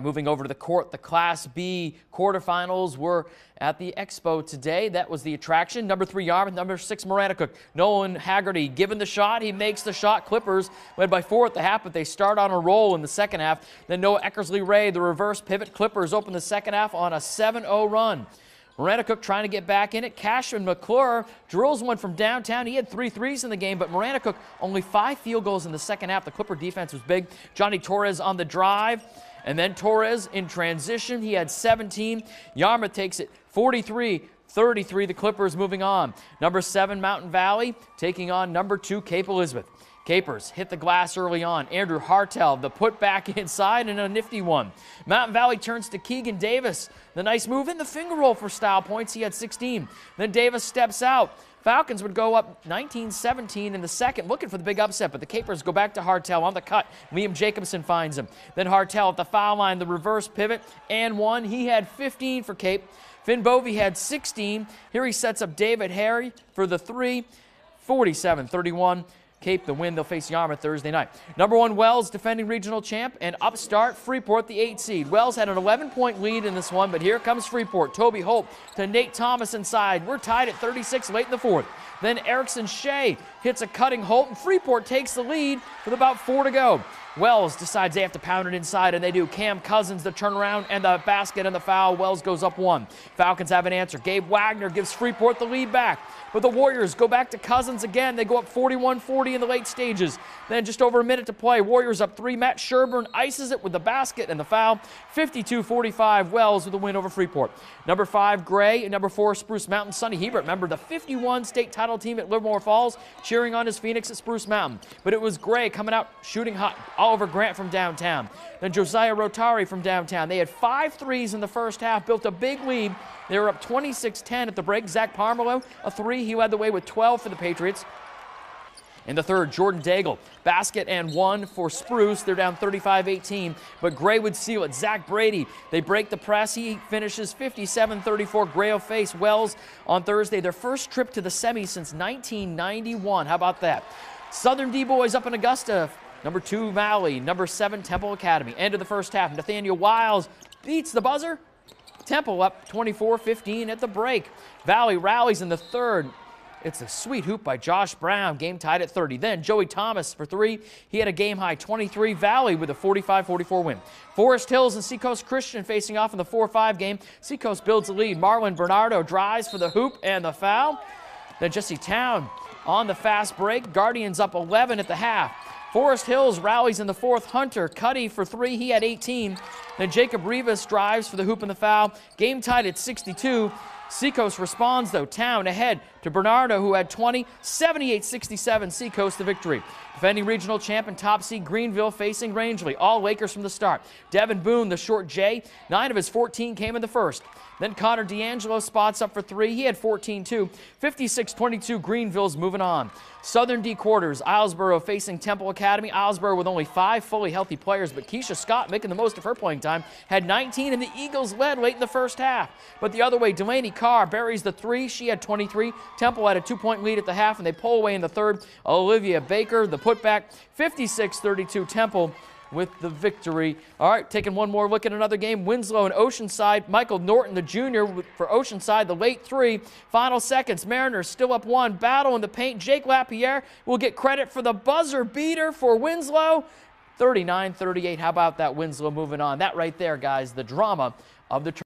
Moving over to the court, the Class B quarterfinals were at the Expo today. That was the attraction. Number three, Yarmouth. Number six, Maranacook. Nolan Haggerty given the shot. He makes the shot. Clippers led by four at the half, but they start on a roll in the second half. Then Noah Eckersley Ray, the reverse pivot. Clippers open the second half on a 7 0 run. Maranacook trying to get back in it. Cashman McClure drills one from downtown. He had three threes in the game, but Maranacook only five field goals in the second half. The Clipper defense was big. Johnny Torres on the drive. And then Torres in transition, he had 17. Yarmouth takes it 43 33. The Clippers moving on. Number seven, Mountain Valley, taking on number two, Cape Elizabeth. Capers hit the glass early on. Andrew Hartel, the put back inside and a nifty one. Mountain Valley turns to Keegan Davis. The nice move in the finger roll for style points. He had 16. Then Davis steps out. Falcons would go up 19-17 in the second, looking for the big upset, but the Capers go back to Hartel on the cut. Liam Jacobson finds him. Then Hartel at the foul line, the reverse pivot, and one. He had 15 for Cape. Finn Bovey had 16. Here he sets up David Harry for the three. 47-31. Cape the win. They'll face Yarmouth Thursday night. Number one, Wells, defending regional champ, and upstart Freeport, the eight seed. Wells had an 11 point lead in this one, but here comes Freeport. Toby Hope to Nate Thomas inside. We're tied at 36 late in the fourth. Then Erickson Shea hits a cutting Holt, and Freeport takes the lead with about four to go. Wells decides they have to pound it inside, and they do. Cam Cousins the turnaround and the basket and the foul. Wells goes up one. Falcons have an answer. Gabe Wagner gives Freeport the lead back. But the Warriors go back to Cousins again. They go up 41 40 in the late stages. Then just over a minute to play. Warriors up three. Matt Sherburne ices it with the basket and the foul. 52 45. Wells with the win over Freeport. Number five, Gray. And number four, Spruce Mountain. Sonny Hebert, remember the 51 state title team at Livermore Falls, cheering on his Phoenix at Spruce Mountain. But it was Gray coming out shooting hot. Oliver Grant from downtown. Then Josiah Rotari from downtown. They had five threes in the first half, built a big lead. They were up 26 10 at the break. Zach Parmelo, a three. He led the way with 12 for the Patriots. In the third, Jordan Daigle, basket and one for Spruce. They're down 35-18, but Gray would seal it. Zach Brady, they break the press. He finishes 57-34. Gray will face Wells on Thursday. Their first trip to the semi since 1991. How about that? Southern D-Boys up in Augusta. Number two, Valley. Number seven, Temple Academy. End of the first half. Nathaniel Wiles beats the buzzer. Temple up 24-15 at the break. Valley rallies in the third. It's a sweet hoop by Josh Brown. Game tied at 30. Then Joey Thomas for three. He had a game high 23. Valley with a 45-44 win. Forest Hills and Seacoast Christian facing off in the 4-5 game. Seacoast builds the lead. Marlon Bernardo drives for the hoop and the foul. Then Jesse Town on the fast break. Guardians up 11 at the half. Forest Hills rallies in the fourth. Hunter Cuddy for three. He had 18. Then Jacob Rivas drives for the hoop and the foul. Game tied at 62. Seacoast responds, though. Town ahead to Bernardo, who had 20, 78-67, Seacoast the victory. Defending regional champ and top seed Greenville facing Rangeley. All Lakers from the start. Devin Boone, the short J, nine of his 14 came in the first. Then Connor D'Angelo spots up for three. He had 14 2. 56-22, Greenville's moving on. Southern D quarters, Islesboro facing Temple Academy. Islesboro with only five fully healthy players, but Keisha Scott making the most of her playing time. Had 19 and the Eagles led late in the first half. But the other way, Delaney Carr buries the three. She had 23. Temple had a two-point lead at the half, and they pull away in the third. Olivia Baker, the putback, 56-32 Temple with the victory. All right, taking one more look at another game. Winslow and Oceanside. Michael Norton, the junior, for Oceanside, the late three. Final seconds. Mariners still up one. Battle in the paint. Jake Lapierre will get credit for the buzzer beater for Winslow. 39 38. How about that Winslow moving on? That right there, guys, the drama of the